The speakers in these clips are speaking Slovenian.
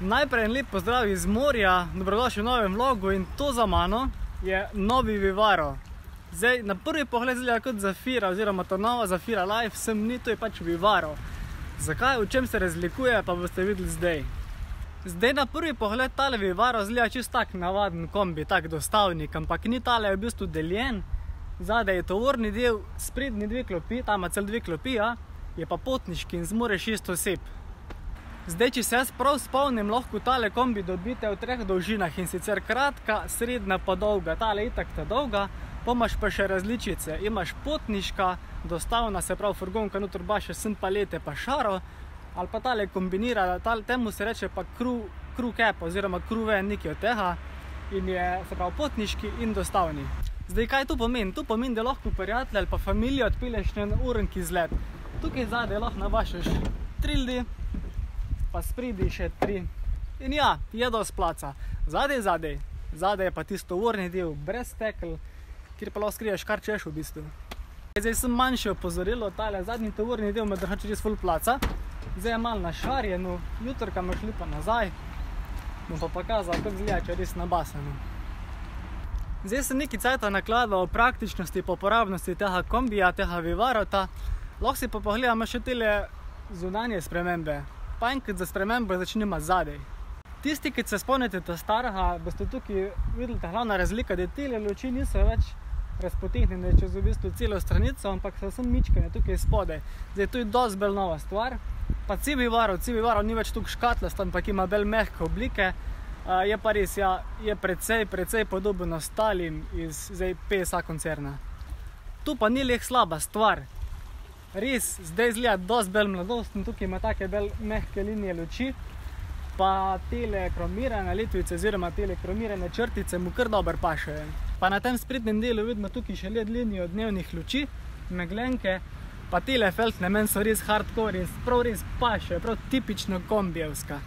Najprej en lep pozdrav iz morja, dobrodošli v novem vlogu in to za mano je novi Vivaro. Zdaj, na prvi pogled zgleda kot Zafira oziroma to nova Zafira Life, sem ni, to je pač Vivaro. Zakaj, v čem se razlikuje, pa boste videli zdaj. Zdaj na prvi pogled tale Vivaro zgleda čist tak navaden kombi, tak dostavnik, ampak ni tale v bistvu deljen. Zadaj je tovorni del, sprednji dve klopi, tam ima cel dve klopi, ja, je pa potniški in zmore šest oseb. Zdaj, če se jaz prav spomnim, lahko tale kombi dobite v treh dolžinah in sicer kratka, srednja pa dolga. Tale itak ta dolga, pa imaš pa še različice. Imaš potniška, dostavna, se pravi furgonka, notor baše sem palete pa šaro, ali pa tale kombinira, temu se reče pa crew, cap oziroma crew van nekaj od tega in je se pravi potniški in dostavni. Zdaj, kaj to pomeni? To pomeni, da lahko prijatelj ali pa familijo odpelješ na en urenki izlet. Tukaj zadaj lahko nabašeš trildi, pa spredi še tri. In ja, je dosti placa. Zadaj, zadaj, zadaj je pa tisto tovorni del brez stekel, kjer pa lahko skriješ kar češ v bistvu. Zdaj sem manjše opozorilo, tale zadnji tovorni del ima drugače res ful placa. Zdaj je malo našarjeno, jutrka me šli pa nazaj. Bom pa pokazal, kako zgleda, če je res nabaseno. Zdaj sem nekaj cajta nakladal o praktičnosti pa uporabnosti tega kombija, tega Vivarota. Lahko si pa pogledamo še tele zunanje spremembe. Pa enkrat za spremembo začnemo zadaj. Tisti, ki se spomnite ta starega, boste tukaj videli ta glavna razlika, da tele luči niso več razpotehnjene čez v bistvu celo stranico, ampak so sem mičkane tukaj spodaj. Zdaj, to je dosti bolj nova stvar. Pa civi varov, civi varov ni več tukaj škatlast, ampak ima bolj mehke oblike. Je pa res, ja, je precej, precej podoben ostalim iz zdaj PSA koncerna. Tu pa ni leh slaba stvar. Res, zdaj zgleda dosti bolj mladosten, tukaj ima take bolj mehke linije luči, pa tele kromirane letvice oziroma tele kromirane črtice mu kar dobro pašejo. Pa na tem sprednjem delu vidimo tukaj še led linijo dnevnih luči, meglenke, pa tele feltne meni so res hardcore in prav res pašejo, prav tipično kombijevska.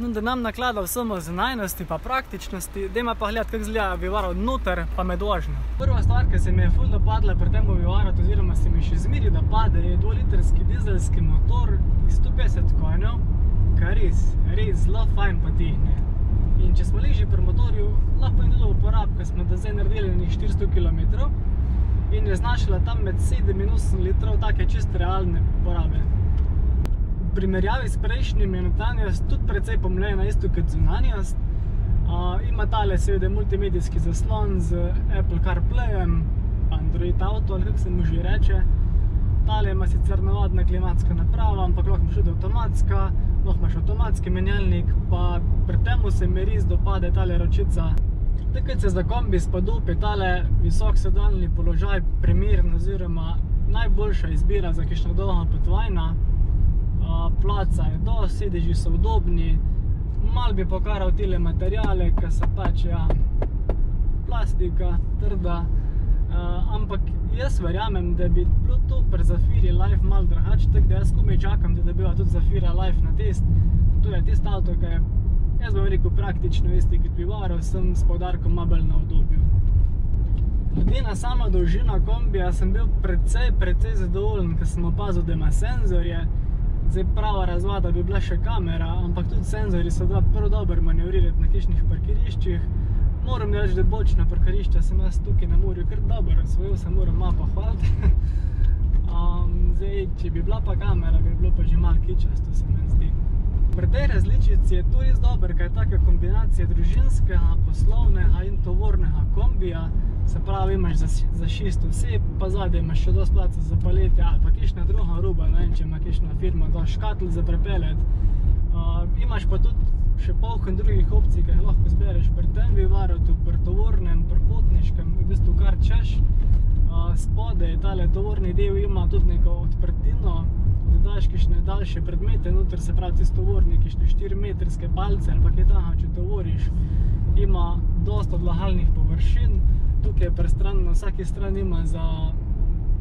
No, da nam naklada samo znajnosti pa praktičnosti, dajmo pa gledati, kako zgleda Vivaro noter pa med vožnjo. Prva stvar, ki se mi je ful dopadla pri tem Vivaro, oziroma se mi še zmeri da pade, je 2-litrski dizelski motor iz 150 konjev, kar res, res zelo fajn potihne. In če smo leži pri motorju, lahko je delo uporab, ker smo do zdaj naredili njih 400 km in je znašala tam med 7 in 8 litrov take čist realne porabe primerjavi s prejšnjim je notranjost tudi precej pomlejena, isto kot zunanjost. Uh, ima tale seveda multimedijski zaslon z Apple CarPlayem, Android Auto, ali kako se mu že reče. Tale ima sicer navadna klimatska naprava, ampak lahko imaš tudi avtomatska, lahko imaš avtomatski menjalnik, pa pri temu se mi res dopade tale ročica. Takrat se za kombi spadopi tale visok sedalni položaj primeren oziroma najboljša izbira za kakšna dolga potovanja placa je do, sedeži so udobni, mal bi pokaral tile materijale, ki so pač ja, plastika, trda, uh, ampak jaz verjamem, da bi bilo to pri Zafiri Life mal drugače, tako da jaz komaj čakam, da dobiva tudi Zafira Life na test. To je test avto, ki je, jaz bom rekel, praktično isti kot Vivaro, sem s povdarkom malo bolj na udobju. Glede na samo dolžino kombija sem bil precej, precej zadovoljen, ker sem opazil, da ima senzorje, Zdaj prava razvada bi bila še kamera, ampak tudi senzori so da prav dobro manevrirati na kakšnih parkiriščih. Moram reči, da bočna parkirišča sem jaz tukaj na morju kar dobro razvojil, se moram malo pohvaliti. um, zdaj, če bi bila pa kamera, bi bilo pa že malo kičasto, se meni zdi. Pri tej različici je res dobro, kaj je taka kombinacija družinskega, poslovnega in tovornega kombija. Se pravi, imaš za, za šest oseb, pa zadaj imaš še dosti placa za palete ali pa kakšna druga ruba, ne vem, če ima kakšna firma dosti škatl za prepelet. Uh, imaš pa tudi še polhen drugih opcij, ki jih lahko zbereš pri tem Vivarotu, pri tovornem, pri potniškem, v bistvu kar češ. Uh, spode tale tovorni del ima tudi neko da kakšne daljše predmete noter, se pravi tisto tovorni, kakšne 4 metrske palce ali pa kaj taha, če tovoriš. Ima dosta odlahalnih površin, tukaj je prestran, na vsaki strani ima za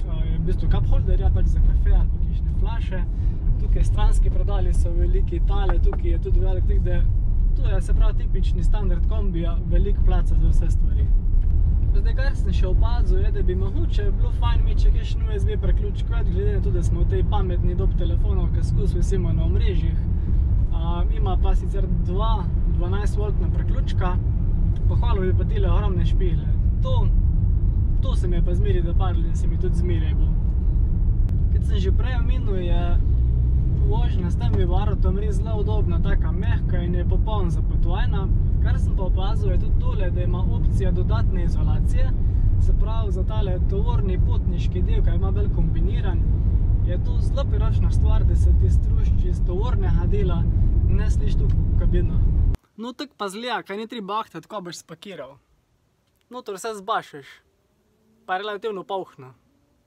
v bistvu cup holderja, pač za kafe ali pa kakšne flaše. Tukaj stranski predali so veliki tale, tukaj je tudi velik tek, da tu je se pravi tipični standard kombija, velik placa za vse stvari. Zdaj, kar sem še opazil, je, da bi mogoče bilo fajn imeti še kakšen USB preključ, krat glede na to, da smo v tej pametni dob telefonov, ki skus visimo na omrežjih. Um, ima pa sicer dva 12-voltna priključka, pohvalil bi pa tile ogromne špile. To, to se mi je pa zmeri dopadlo in se mi tudi zmeraj bo. Kot sem že prej omenil, je s tem Vivarotom res zelo udobna, taka mehka in je popoln zapotovajna. Kar sem pa opazil je tudi tole, da ima opcija dodatne izolacije, se pravi za tale tovorni potniški del, ki ima bolj kombiniran, je to zelo priročna stvar, da se ti strušči iz tovornega dela ne sliši tu v kabino. No, tako pa zlija, kaj ni treba ahtati, ko boš spakiral. Notor vse zbašeš, pa relativno polhno.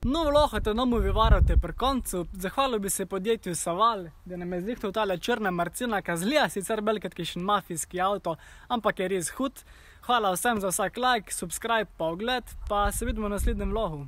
No, lahko te nomu vivarate pri koncu. Zahvalil bi se podjetju Saval, da nam je zrihtal tale črna marcina, ki zlija sicer bolj kot kakšen mafijski avto, ampak je res hud. Hvala vsem za vsak like, subscribe pa ogled, pa se vidimo v naslednjem vlogu.